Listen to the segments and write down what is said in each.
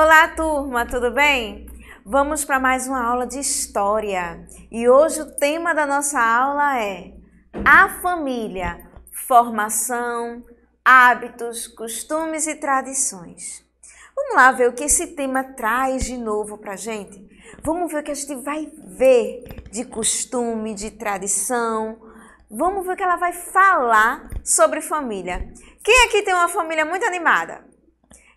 Olá, turma, tudo bem? Vamos para mais uma aula de história. E hoje o tema da nossa aula é a família, formação, hábitos, costumes e tradições. Vamos lá ver o que esse tema traz de novo para gente? Vamos ver o que a gente vai ver de costume, de tradição. Vamos ver o que ela vai falar sobre família. Quem aqui tem uma família muito animada?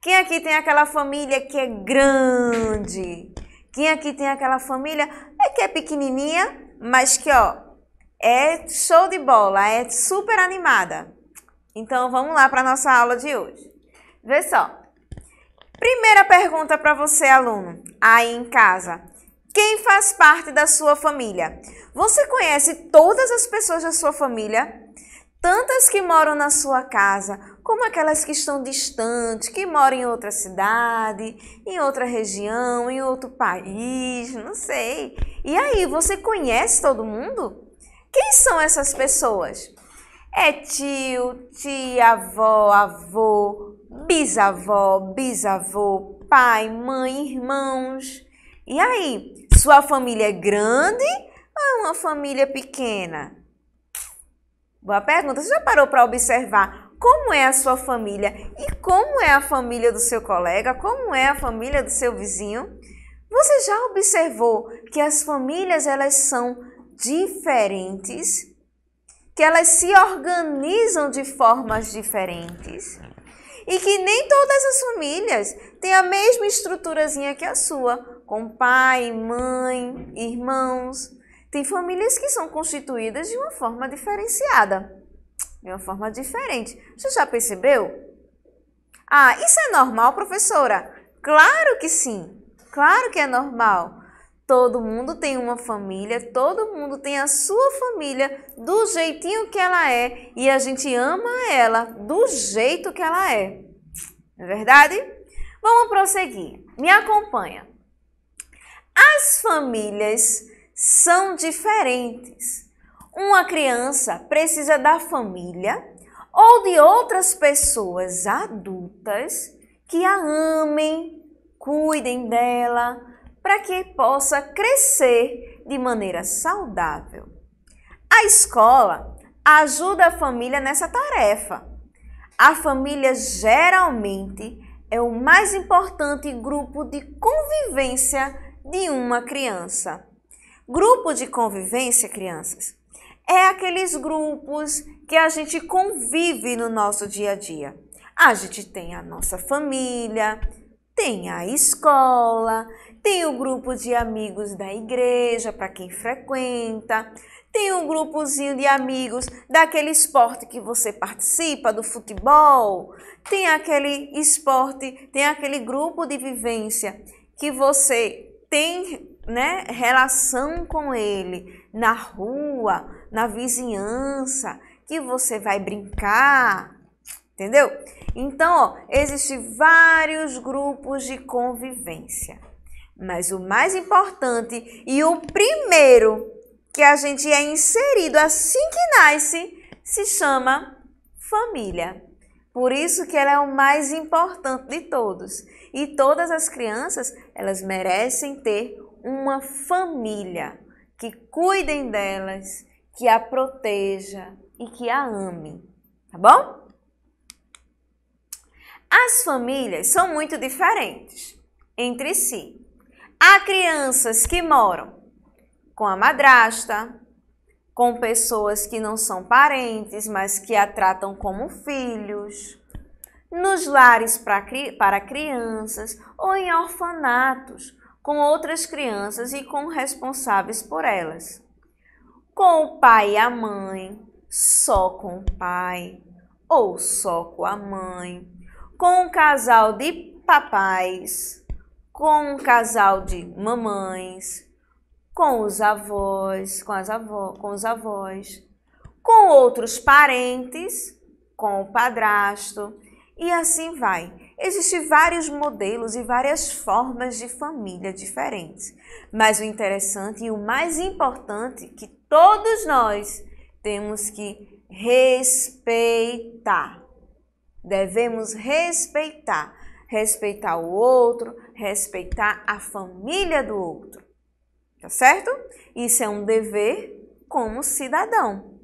Quem aqui tem aquela família que é grande? Quem aqui tem aquela família é que é pequenininha, mas que ó, é show de bola, é super animada. Então vamos lá para nossa aula de hoje. Vê só. Primeira pergunta para você, aluno, aí em casa. Quem faz parte da sua família? Você conhece todas as pessoas da sua família? Tantas que moram na sua casa, como aquelas que estão distantes, que moram em outra cidade, em outra região, em outro país, não sei. E aí, você conhece todo mundo? Quem são essas pessoas? É tio, tia, avó, avô, bisavó, bisavô, pai, mãe, irmãos. E aí, sua família é grande ou é uma família pequena? Boa pergunta. Você já parou para observar como é a sua família? E como é a família do seu colega, como é a família do seu vizinho? Você já observou que as famílias elas são diferentes, que elas se organizam de formas diferentes? E que nem todas as famílias têm a mesma estruturazinha que a sua, com pai, mãe, irmãos. Tem famílias que são constituídas de uma forma diferenciada, de uma forma diferente. Você já percebeu? Ah, isso é normal, professora? Claro que sim, claro que é normal. Todo mundo tem uma família, todo mundo tem a sua família do jeitinho que ela é e a gente ama ela do jeito que ela é. Não é verdade? Vamos prosseguir. Me acompanha. As famílias são diferentes. Uma criança precisa da família ou de outras pessoas adultas que a amem, cuidem dela, para que possa crescer de maneira saudável. A escola ajuda a família nessa tarefa. A família geralmente é o mais importante grupo de convivência de uma criança. Grupo de convivência, crianças, é aqueles grupos que a gente convive no nosso dia a dia. A gente tem a nossa família, tem a escola, tem o grupo de amigos da igreja para quem frequenta, tem um grupozinho de amigos daquele esporte que você participa, do futebol, tem aquele esporte, tem aquele grupo de vivência que você tem né, relação com ele na rua, na vizinhança, que você vai brincar, entendeu? Então, existem vários grupos de convivência. Mas o mais importante e o primeiro que a gente é inserido assim que nasce se chama família. Por isso que ela é o mais importante de todos. E todas as crianças, elas merecem ter uma família que cuidem delas, que a proteja e que a ame, tá bom? As famílias são muito diferentes entre si. Há crianças que moram com a madrasta, com pessoas que não são parentes, mas que a tratam como filhos, nos lares para crianças ou em orfanatos, com outras crianças e com responsáveis por elas. Com o pai e a mãe, só com o pai ou só com a mãe, com um casal de papais, com um casal de mamães, com os avós, com, as avó, com os avós, com outros parentes, com o padrasto e assim vai. Existem vários modelos e várias formas de família diferentes. Mas o interessante e o mais importante que todos nós temos que respeitar. Devemos respeitar. respeitar o outro, respeitar a família do outro. Tá certo? Isso é um dever como cidadão.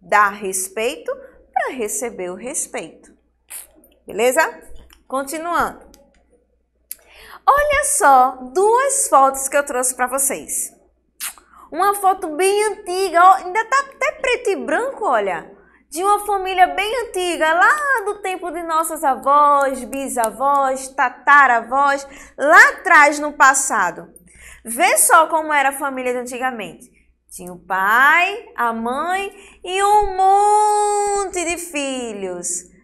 Dar respeito para receber o respeito. Beleza? Continuando. Olha só duas fotos que eu trouxe para vocês. Uma foto bem antiga, ó, ainda tá até preto e branco, olha. De uma família bem antiga, lá do tempo de nossas avós, bisavós, tataravós, lá atrás no passado. Vê só como era a família de antigamente. Tinha o pai, a mãe e um monte de filhos.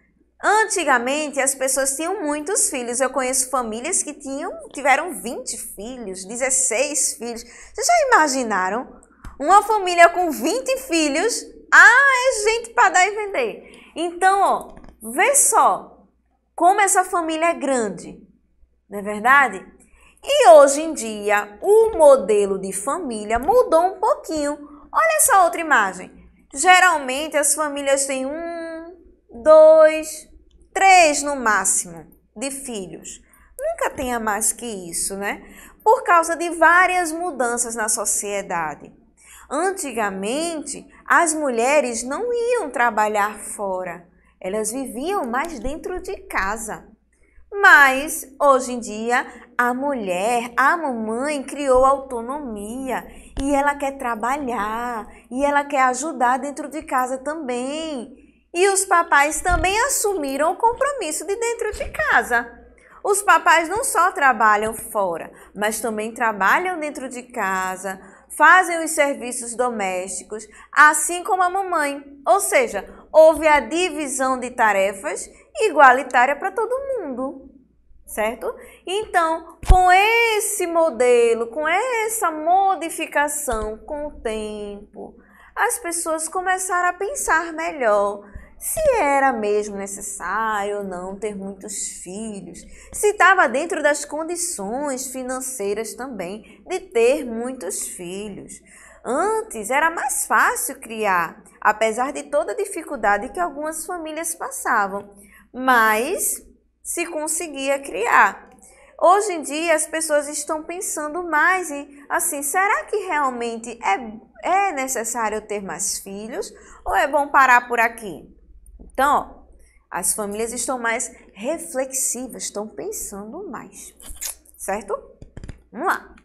Antigamente as pessoas tinham muitos filhos. Eu conheço famílias que tinham, tiveram 20 filhos, 16 filhos. Vocês já imaginaram? Uma família com 20 filhos? Ah, é gente para dar e vender. Então, ó, vê só como essa família é grande. Não é verdade? E hoje em dia, o modelo de família mudou um pouquinho. Olha essa outra imagem. Geralmente as famílias têm um, dois, três no máximo de filhos. Nunca tenha mais que isso, né? Por causa de várias mudanças na sociedade. Antigamente, as mulheres não iam trabalhar fora, elas viviam mais dentro de casa. Mas hoje em dia a mulher, a mamãe criou autonomia e ela quer trabalhar e ela quer ajudar dentro de casa também. E os papais também assumiram o compromisso de dentro de casa. Os papais não só trabalham fora, mas também trabalham dentro de casa, fazem os serviços domésticos, assim como a mamãe. Ou seja, houve a divisão de tarefas igualitária para todo mundo certo? Então, com esse modelo, com essa modificação com o tempo, as pessoas começaram a pensar melhor se era mesmo necessário ou não ter muitos filhos, se estava dentro das condições financeiras também de ter muitos filhos. Antes era mais fácil criar, apesar de toda a dificuldade que algumas famílias passavam. Mas se conseguia criar. Hoje em dia as pessoas estão pensando mais em assim, será que realmente é, é necessário ter mais filhos ou é bom parar por aqui? Então, as famílias estão mais reflexivas, estão pensando mais, certo? Vamos lá.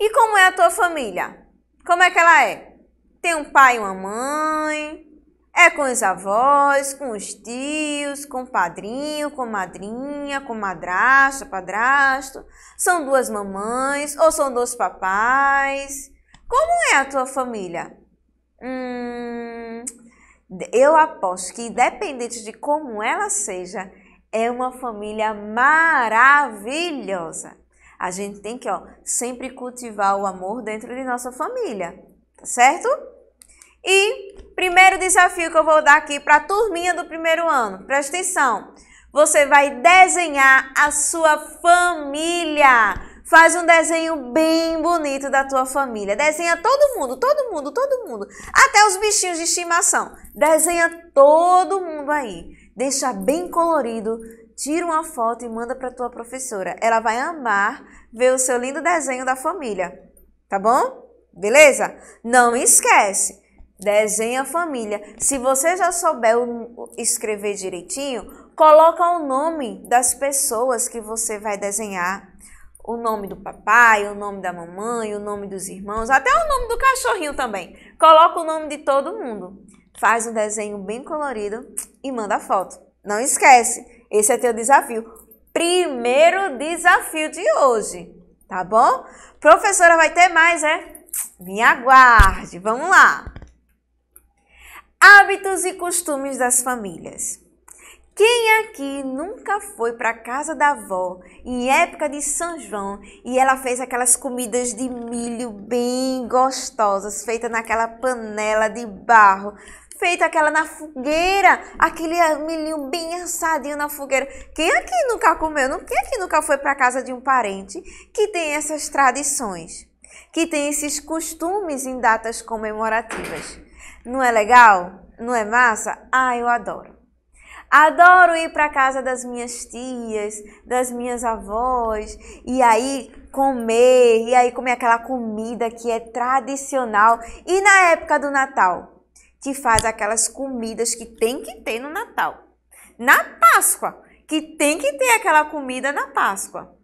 E como é a tua família? Como é que ela é? Tem um pai e uma mãe, é com os avós, com os tios, com o padrinho, com madrinha, com madrasta, padrasto. São duas mamães ou são dois papais. Como é a tua família? Hum, eu aposto que, independente de como ela seja, é uma família maravilhosa. A gente tem que ó, sempre cultivar o amor dentro de nossa família, tá certo? E primeiro desafio que eu vou dar aqui para a turminha do primeiro ano, presta atenção. Você vai desenhar a sua família. Faz um desenho bem bonito da tua família. Desenha todo mundo, todo mundo, todo mundo. Até os bichinhos de estimação. Desenha todo mundo aí. Deixa bem colorido. Tira uma foto e manda para tua professora. Ela vai amar ver o seu lindo desenho da família. Tá bom? Beleza? Não esquece. Desenha a família. Se você já souber escrever direitinho, coloca o nome das pessoas que você vai desenhar. O nome do papai, o nome da mamãe, o nome dos irmãos, até o nome do cachorrinho também. Coloca o nome de todo mundo. Faz um desenho bem colorido e manda a foto. Não esquece, esse é teu desafio. Primeiro desafio de hoje, tá bom? Professora, vai ter mais, é? Me aguarde, vamos lá! Hábitos e costumes das famílias. Quem aqui nunca foi para casa da avó em época de São João e ela fez aquelas comidas de milho bem gostosas, feitas naquela panela de barro, feita aquela na fogueira, aquele milho bem assadinho na fogueira. Quem aqui nunca comeu? Quem aqui nunca foi para casa de um parente que tem essas tradições, que tem esses costumes em datas comemorativas? Não é legal? Não é massa? Ah, eu adoro. Adoro ir para casa das minhas tias, das minhas avós, e aí comer, e aí comer aquela comida que é tradicional. E na época do Natal, que faz aquelas comidas que tem que ter no Natal. Na Páscoa, que tem que ter aquela comida na Páscoa.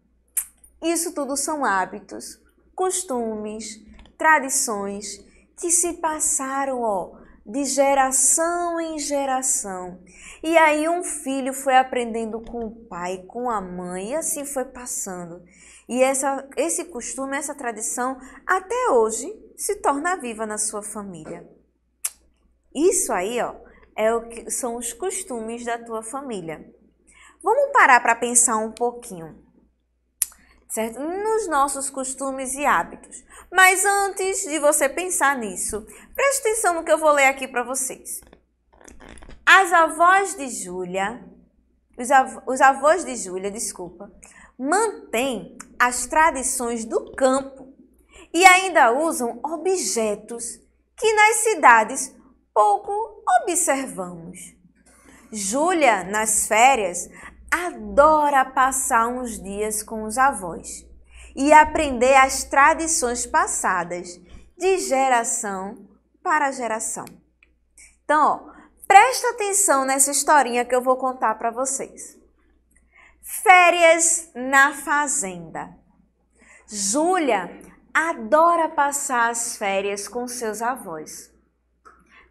Isso tudo são hábitos, costumes, tradições que se passaram, ó, de geração em geração. E aí um filho foi aprendendo com o pai, com a mãe, e assim foi passando. E essa, esse costume, essa tradição, até hoje se torna viva na sua família. Isso aí, ó, é o que são os costumes da tua família. Vamos parar para pensar um pouquinho certo? Nos nossos costumes e hábitos. Mas antes de você pensar nisso, preste atenção no que eu vou ler aqui para vocês. As avós de Júlia, os, av os avós de Júlia, desculpa, mantêm as tradições do campo e ainda usam objetos que nas cidades pouco observamos. Júlia, nas férias, adora passar uns dias com os avós e aprender as tradições passadas de geração para geração. Então, ó, presta atenção nessa historinha que eu vou contar para vocês. Férias na fazenda. Júlia adora passar as férias com seus avós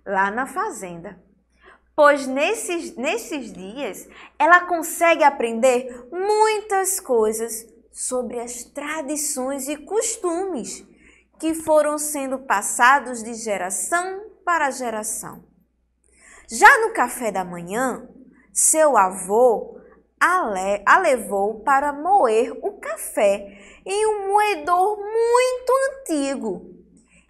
lá na fazenda pois nesses, nesses dias ela consegue aprender muitas coisas sobre as tradições e costumes que foram sendo passados de geração para geração. Já no café da manhã, seu avô a levou para moer o café em um moedor muito antigo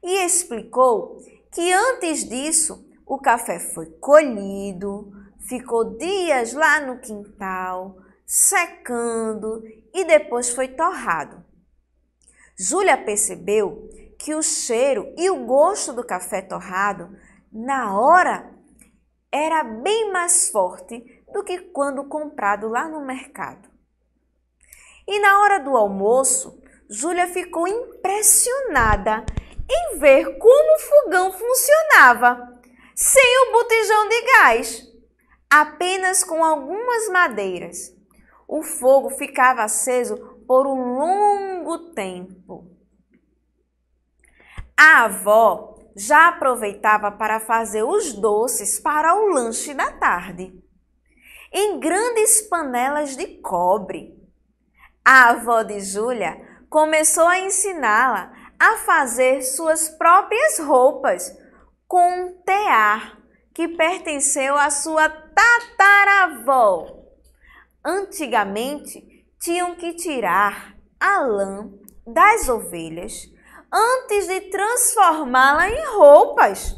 e explicou que antes disso o café foi colhido, ficou dias lá no quintal, secando e depois foi torrado. Júlia percebeu que o cheiro e o gosto do café torrado, na hora, era bem mais forte do que quando comprado lá no mercado. E na hora do almoço, Júlia ficou impressionada em ver como o fogão funcionava sem o botijão de gás, apenas com algumas madeiras. O fogo ficava aceso por um longo tempo. A avó já aproveitava para fazer os doces para o lanche da tarde, em grandes panelas de cobre. A avó de Júlia começou a ensiná-la a fazer suas próprias roupas com um tear que pertenceu à sua tataravó. Antigamente, tinham que tirar a lã das ovelhas antes de transformá-la em roupas.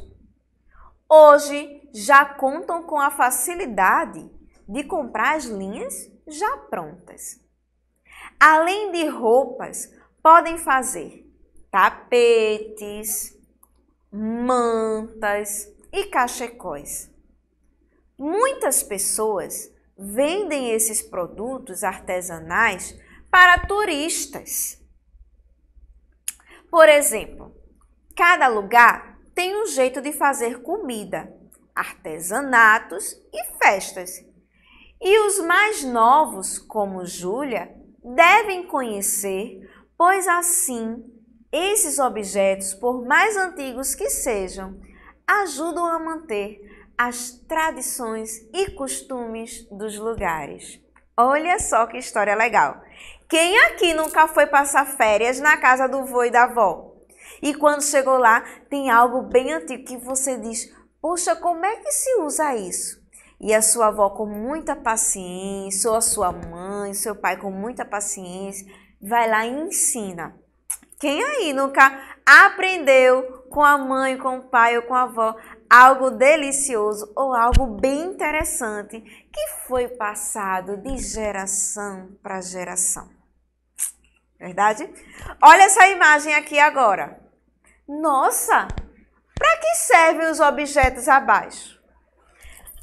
Hoje já contam com a facilidade de comprar as linhas já prontas. Além de roupas, podem fazer tapetes, mantas e cachecóis. Muitas pessoas vendem esses produtos artesanais para turistas. Por exemplo, cada lugar tem um jeito de fazer comida, artesanatos e festas. E os mais novos, como Júlia, devem conhecer, pois assim esses objetos, por mais antigos que sejam, ajudam a manter as tradições e costumes dos lugares. Olha só que história legal! Quem aqui nunca foi passar férias na casa do vô e da avó? E quando chegou lá, tem algo bem antigo que você diz: Poxa, como é que se usa isso? E a sua avó, com muita paciência, ou a sua mãe, seu pai, com muita paciência, vai lá e ensina. Quem aí nunca aprendeu com a mãe, com o pai ou com a avó algo delicioso ou algo bem interessante que foi passado de geração para geração? Verdade? Olha essa imagem aqui agora. Nossa, para que servem os objetos abaixo?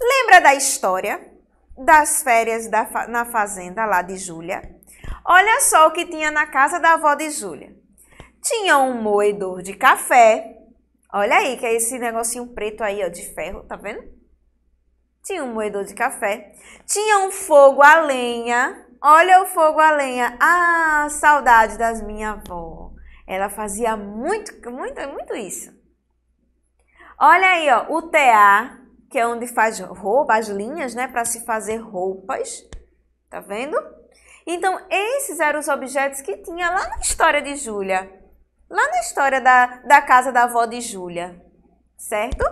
Lembra da história? das férias da, na fazenda lá de Júlia. Olha só o que tinha na casa da avó de Júlia. Tinha um moedor de café. Olha aí, que é esse negocinho preto aí, ó, de ferro, tá vendo? Tinha um moedor de café. Tinha um fogo a lenha. Olha o fogo a lenha. Ah, saudade das minha avó. Ela fazia muito, muito, muito isso. Olha aí, ó, o tear, que é onde faz roupa, as linhas, né, para se fazer roupas. Tá vendo? Então, esses eram os objetos que tinha lá na história de Júlia. Lá na história da, da casa da avó de Júlia. Certo?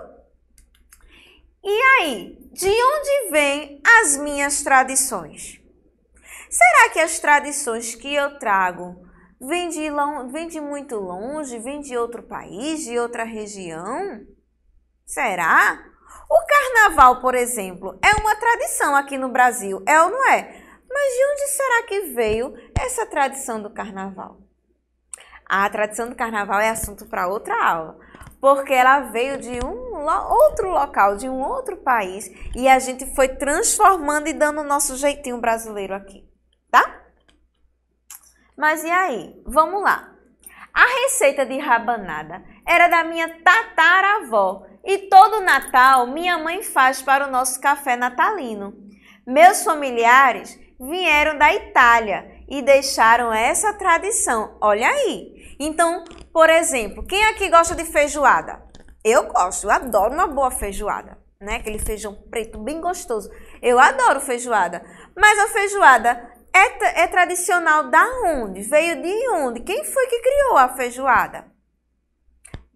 E aí, de onde vêm as minhas tradições? Será que as tradições que eu trago vêm de, vêm de muito longe, vêm de outro país, de outra região? Será? O carnaval, por exemplo, é uma tradição aqui no Brasil, é ou não é? Mas de onde será que veio essa tradição do carnaval? A tradição do carnaval é assunto para outra aula, porque ela veio de um outro local, de um outro país, e a gente foi transformando e dando o nosso jeitinho brasileiro aqui, tá? Mas e aí? Vamos lá. A receita de rabanada era da minha tataravó e todo Natal minha mãe faz para o nosso café natalino. Meus familiares vieram da Itália e deixaram essa tradição. Olha aí. Então, por exemplo, quem aqui gosta de feijoada? Eu gosto, eu adoro uma boa feijoada, né? Aquele feijão preto bem gostoso. Eu adoro feijoada. Mas a feijoada é, é tradicional da onde? Veio de onde? Quem foi que criou a feijoada?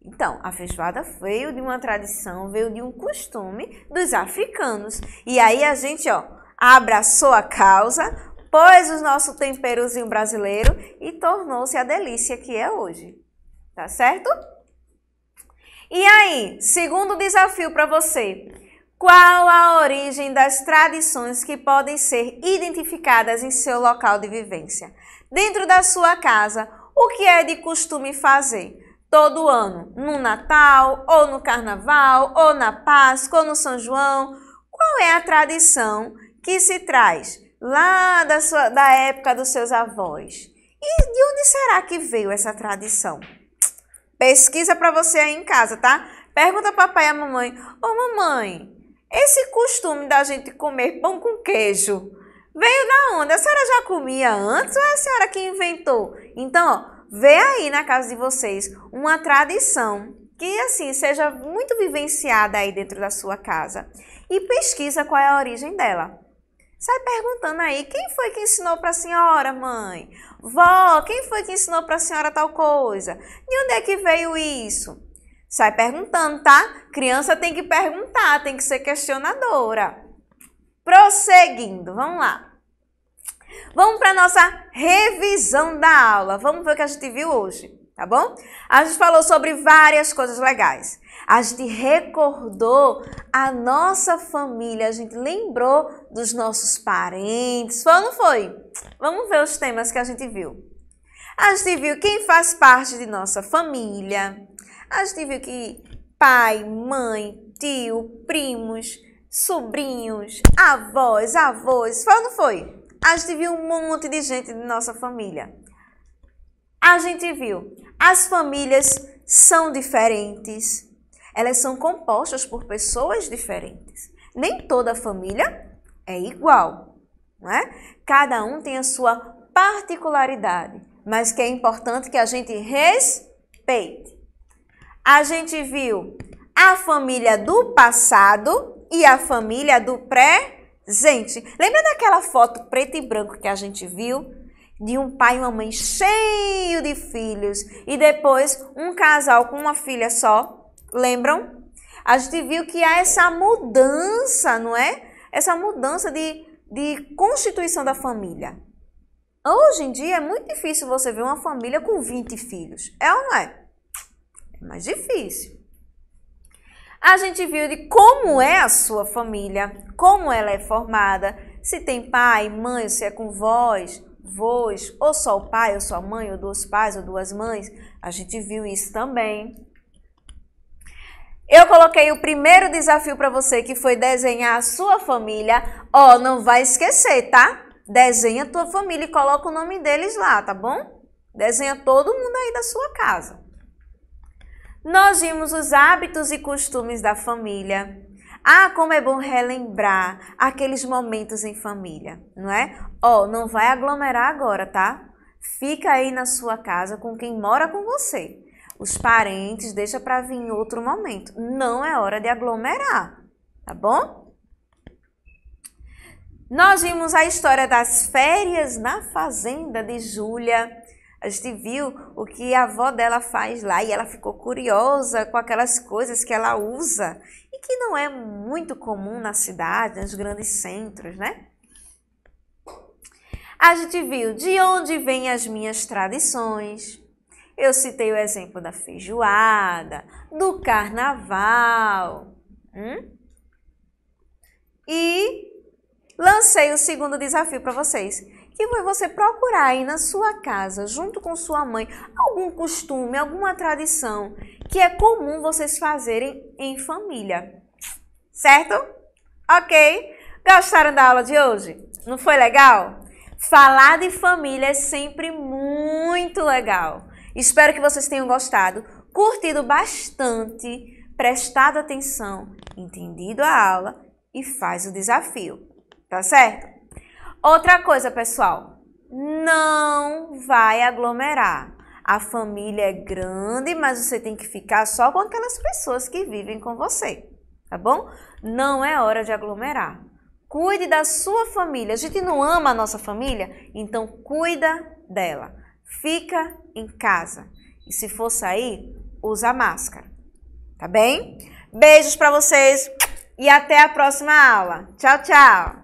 Então, a feijoada veio de uma tradição, veio de um costume dos africanos. E aí a gente, ó, abraçou a causa, pôs o nosso temperozinho brasileiro e tornou-se a delícia que é hoje. Tá certo? E aí, segundo desafio para você. Qual a origem das tradições que podem ser identificadas em seu local de vivência? Dentro da sua casa, o que é de costume fazer? Todo ano, no Natal, ou no Carnaval, ou na Páscoa, ou no São João? Qual é a tradição que se traz lá da, sua, da época dos seus avós. E de onde será que veio essa tradição? Pesquisa para você aí em casa, tá? Pergunta papai e a mamãe: Ô mamãe, esse costume da gente comer pão com queijo veio da onde? A senhora já comia antes ou é a senhora que inventou? Então, ó, vê aí na casa de vocês uma tradição que assim seja muito vivenciada aí dentro da sua casa e pesquisa qual é a origem dela. Sai perguntando aí, quem foi que ensinou para a senhora, mãe? Vó, quem foi que ensinou para a senhora tal coisa? De onde é que veio isso? Sai perguntando, tá? Criança tem que perguntar, tem que ser questionadora. Prosseguindo, vamos lá. Vamos para nossa revisão da aula. Vamos ver o que a gente viu hoje, tá bom? A gente falou sobre várias coisas legais a gente recordou a nossa família, a gente lembrou dos nossos parentes. Foi ou não foi? Vamos ver os temas que a gente viu. A gente viu quem faz parte de nossa família. A gente viu que pai, mãe, tio, primos, sobrinhos, avós, avós. Foi ou não foi? A gente viu um monte de gente de nossa família. A gente viu as famílias são diferentes elas são compostas por pessoas diferentes. Nem toda família é igual, não é? Cada um tem a sua particularidade, mas que é importante que a gente respeite. A gente viu a família do passado e a família do presente. Lembra daquela foto preto e branco que a gente viu? De um pai e uma mãe cheio de filhos e depois um casal com uma filha só? Lembram? A gente viu que há essa mudança, não é? Essa mudança de, de constituição da família. Hoje em dia é muito difícil você ver uma família com 20 filhos. É ou não é? É mais difícil. A gente viu de como é a sua família, como ela é formada, se tem pai, mãe, se é com vós, vós, ou só o pai, ou só a mãe, ou dois pais, ou duas mães. A gente viu isso também. Eu coloquei o primeiro desafio para você, que foi desenhar a sua família. Ó, oh, não vai esquecer, tá? Desenha a tua família e coloca o nome deles lá, tá bom? Desenha todo mundo aí da sua casa. Nós vimos os hábitos e costumes da família. Ah, como é bom relembrar aqueles momentos em família, não é? Ó, oh, não vai aglomerar agora, tá? Fica aí na sua casa com quem mora com você os parentes, deixa para vir em outro momento. Não é hora de aglomerar, tá bom? Nós vimos a história das férias na fazenda de Júlia. A gente viu o que a avó dela faz lá e ela ficou curiosa com aquelas coisas que ela usa e que não é muito comum na cidade, nos grandes centros, né? A gente viu de onde vêm as minhas tradições, eu citei o exemplo da feijoada, do carnaval. Hum? E lancei o segundo desafio para vocês, que foi você procurar aí na sua casa, junto com sua mãe, algum costume, alguma tradição que é comum vocês fazerem em família. Certo? Ok? Gostaram da aula de hoje? Não foi legal? Falar de família é sempre muito legal. Espero que vocês tenham gostado, curtido bastante, prestado atenção, entendido a aula e faz o desafio, tá certo? Outra coisa, pessoal, não vai aglomerar. A família é grande, mas você tem que ficar só com aquelas pessoas que vivem com você, tá bom? Não é hora de aglomerar. Cuide da sua família. A gente não ama a nossa família, então cuida dela fica em casa. E se for sair, usa máscara. Tá bem? Beijos para vocês e até a próxima aula. Tchau, tchau!